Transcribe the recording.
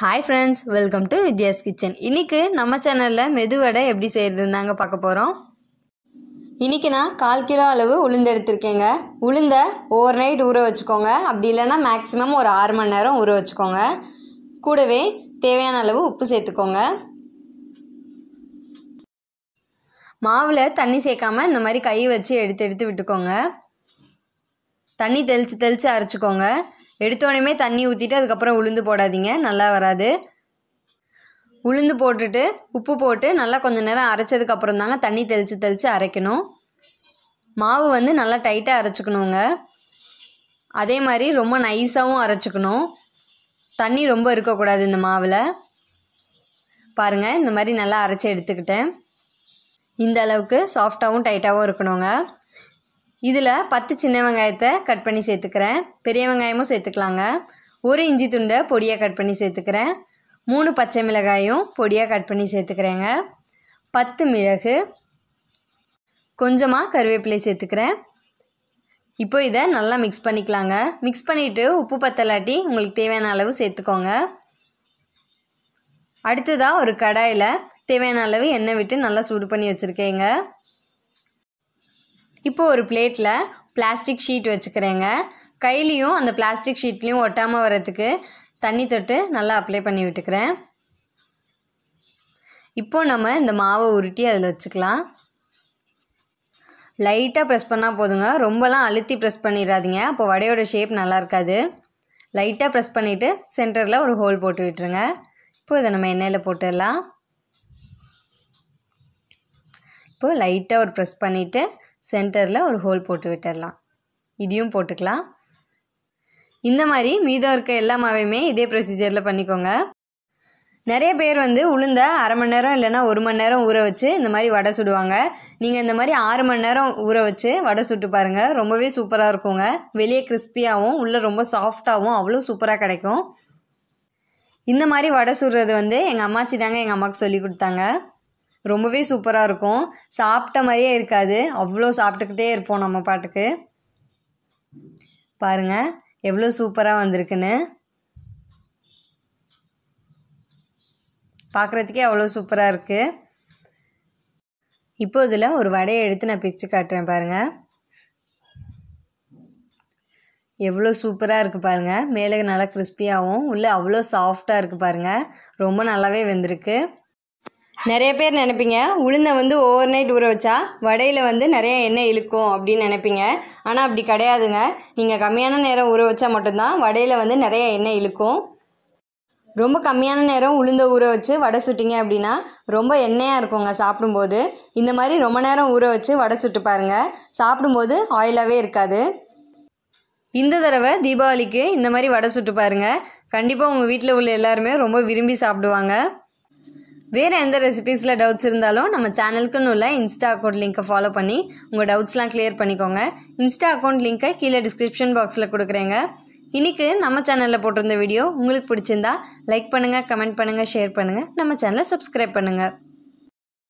Hi friends welcome to Vidya's kitchen இன்றைக்கி நம்ம சேனலில் மெதுவடை எப்படி செய்கிறதுன்னு தாங்க பார்க்க போகிறோம் இன்றைக்கி நான் கால் கிலோ அளவு உளுந்து எடுத்திருக்கேங்க. உளுந்த ஓவர் நைட் ஊற வச்சுக்கோங்க. அப்படி இல்லைன்னா மேக்ஸிமம் ஒரு ஆறு மணி நேரம் ஊற வச்சுக்கோங்க. கூடவே தேவையான அளவு உப்பு சேர்த்துக்கோங்க. மாவில் தண்ணி சேர்க்காம இந்த மாதிரி கை வச்சு எடுத்து எடுத்து விட்டுக்கோங்க. தண்ணி தெளித்து தெளித்து அரைச்சிக்கோங்க. எடுத்தோடனே தண்ணி ஊற்றிட்டு அதுக்கப்புறம் உளுந்து போடாதீங்க நல்லா வராது. உளுந்து போட்டுட்டு உப்பு போட்டு நல்லா கொஞ்சம் நேரம் அரைச்சதுக்கப்புறம் தாங்க தண்ணி தெளித்து தெளித்து அரைக்கணும். மாவு வந்து நல்லா டைட்டாக அரைச்சிக்கணுங்க. அதே மாதிரி ரொம்ப நைஸாகவும் அரைச்சிக்கணும். தண்ணி ரொம்ப இருக்கக்கூடாது இந்த மாவில். பாருங்கள் இந்த மாதிரி நல்லா அரைச்சி எடுத்துக்கிட்டேன். இந்த அளவுக்கு சாஃப்டாகவும் டைட்டாகவும் இருக்கணுங்க. இதில் பத்து சின்ன வெங்காயத்தை கட் பண்ணி சேர்த்துக்கிறேன். பெரிய வெங்காயமும் சேர்த்துக்கலாங்க. ஒரு இஞ்சி துண்டை பொடியாக கட் பண்ணி சேர்த்துக்கிறேன். மூணு பச்சை மிளகாயும் பொடியாக கட் பண்ணி சேர்த்துக்கிறேங்க. பத்து மிளகு கொஞ்சமாக கருவேப்பிலை சேர்த்துக்கிறேன். இப்போ இதை நல்லா மிக்ஸ் பண்ணிக்கலாங்க. மிக்ஸ் பண்ணிவிட்டு உப்பு பத்தலாட்டி உங்களுக்கு தேவையான அளவு சேர்த்துக்கோங்க. அடுத்ததாக ஒரு கடாயில் தேவையான அளவு எண்ணெய் விட்டு நல்லா சூடு பண்ணி வச்சுருக்கேங்க. இப்போ ஒரு பிளேட்டில் பிளாஸ்டிக் ஷீட் வச்சுக்கிறேங்க. கையிலையும் அந்த பிளாஸ்டிக் ஷீட்லேயும் ஒட்டாமல் வரத்துக்கு தண்ணி தொட்டு நல்லா அப்ளை பண்ணி விட்டுக்கிறேன். இப்போ நம்ம இந்த மாவை உருட்டி அதில் வச்சுக்கலாம். லைட்டாக ப்ரெஸ் பண்ணால் போதுங்க. ரொம்பலாம் அழுத்தி ப்ரெஸ் பண்ணிடாதீங்க அப்போ வடையோட ஷேப் நல்லா இருக்காது. லைட்டாக ப்ரெஸ் பண்ணிவிட்டு சென்டரில் ஒரு ஹோல் போட்டு விட்டுருங்க. இப்போ இதை நம்ம எண்ணெயில் போட்டுடலாம். இப்போது லைட்டாக ஒரு ப்ரெஸ் பண்ணிவிட்டு சென்டரில் ஒரு ஹோல் போட்டு விட்டுடலாம் இதையும் போட்டுக்கலாம். இந்த மாதிரி மீதம் இருக்க எல்லா மாவையுமே இதே ப்ரொசீஜரில் பண்ணிக்கோங்க. நிறைய பேர் வந்து உளுந்த அரை மணி நேரம் இல்லைன்னா ஒரு மணி நேரம் ஊற வச்சு இந்த மாதிரி வடை சுடுவாங்க. நீங்கள் இந்த மாதிரி ஆறு மணி நேரம் ஊற வச்சு வடை சுட்டு பாருங்கள் ரொம்பவே சூப்பராக இருக்குங்க. வெளியே கிறிஸ்பியாகவும் உள்ளே ரொம்ப சாஃப்டாகவும் அவ்வளோ சூப்பராக கிடைக்கும். இந்த மாதிரி வடை சுடுறது வந்து எங்கள் அம்மாச்சி தாங்க எங்கள் அம்மாவுக்கு சொல்லி கொடுத்தாங்க. ரொம்பவே சூப்பராக இருக்கும். சாப்பிட்ட மாதிரியே இருக்காது. அவ்வளோ சாப்பிட்டுக்கிட்டே இருப்போம் நம்ம பாட்டுக்கு. பாருங்கள் எவ்வளோ சூப்பராக வந்திருக்குன்னு. பார்க்குறதுக்கே அவ்வளோ சூப்பராக இருக்குது இப்போ இதில் ஒரு வடையை எடுத்து நான் பிச்சு காட்டுறேன் பாருங்கள் எவ்வளோ சூப்பராக இருக்குது பாருங்கள் மேலே நல்லா கிறிஸ்பியாகவும் உள்ளே அவ்வளோ சாஃப்டாக இருக்குது பாருங்கள் ரொம்ப நல்லாவே வெந்திருக்கு. நிறைய பேர் நினைப்பீங்க உளுந்தை வந்து ஓவர் நைட் ஊற வச்சா வடையில் வந்து நிறைய எண்ணெய் இழுக்கும் அப்படின்னு நினைப்பீங்க. ஆனால் அப்படி கிடையாதுங்க. நீங்கள் கம்மியான நேரம் ஊற வச்சா மட்டும்தான் வடையில் வந்து நிறைய எண்ணெய் இழுக்கும். ரொம்ப கம்மியான நேரம் உளுந்த ஊற வச்சு வடை சுட்டிங்க அப்படின்னா ரொம்ப எண்ணெயாக இருக்குங்க சாப்பிடும்போது. இந்த மாதிரி ரொம்ப நேரம் ஊற வச்சு வடை சுட்டு பாருங்கள் சாப்பிடும்போது ஆயிலாகவே இருக்காது. இந்த தடவை தீபாவளிக்கு இந்த மாதிரி வடை சுட்டு பாருங்கள் கண்டிப்பாக உங்கள் வீட்டில் உள்ள எல்லாருமே ரொம்ப விரும்பி சாப்பிடுவாங்க. வேறு எந்த ரெசிபீஸில் டவுட்ஸ் இருந்தாலும் நம்ம சேனலுக்குன்னு உள்ள இன்ஸ்டா அக்கௌண்ட் லிங்க்கை ஃபாலோ பண்ணி உங்கள் டவுட்ஸ்லாம் கிளியர் பண்ணிக்கோங்க. இன்ஸ்டா அக்கௌண்ட் லிங்க்கை கீழே டிஸ்கிரிப்ஷன் பாக்ஸில் கொடுக்குறேங்க. இன்றைக்கி நம்ம சேனலில் போட்டிருந்த வீடியோ உங்களுக்கு பிடிச்சிருந்தா லைக் பண்ணுங்கள் கமெண்ட் பண்ணுங்கள் ஷேர் பண்ணுங்கள் நம்ம சேனலை சப்ஸ்கிரைப் பண்ணுங்கள்